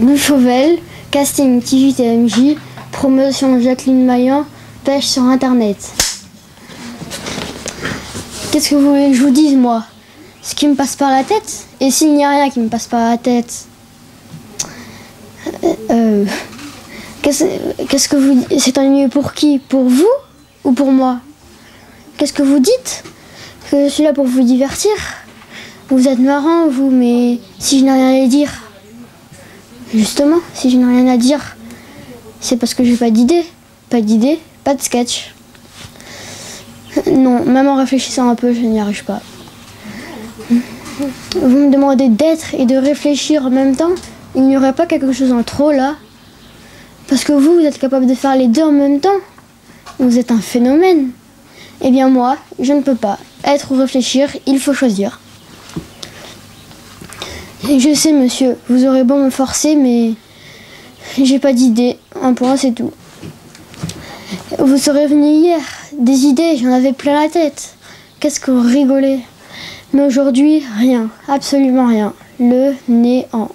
Louis Chauvel, casting TV TMJ, promotion Jacqueline Maillan, pêche sur internet. Qu'est-ce que vous voulez que je vous dise, moi? Ce qui me passe par la tête? Et s'il n'y a rien qui me passe par la tête? Euh, Qu'est-ce qu'est-ce que vous C'est ennuyeux pour qui? Pour vous ou pour moi? Qu'est-ce que vous dites? Que je suis là pour vous divertir. Vous êtes marrant, vous, mais si je n'ai rien à dire, justement, si je n'ai rien à dire, c'est parce que j'ai pas d'idée. Pas d'idée, pas de sketch. Non, même en réfléchissant un peu, je n'y arrive pas. Vous me demandez d'être et de réfléchir en même temps Il n'y aurait pas quelque chose en trop là? Parce que vous, vous êtes capable de faire les deux en même temps Vous êtes un phénomène. Eh bien moi, je ne peux pas. Être ou réfléchir, il faut choisir. Je sais, monsieur, vous aurez beau me forcer, mais j'ai pas d'idée. Un point, c'est tout. Vous serez venu hier. Des idées, j'en avais plein la tête. Qu'est-ce que vous Mais aujourd'hui, rien. Absolument rien. Le néant.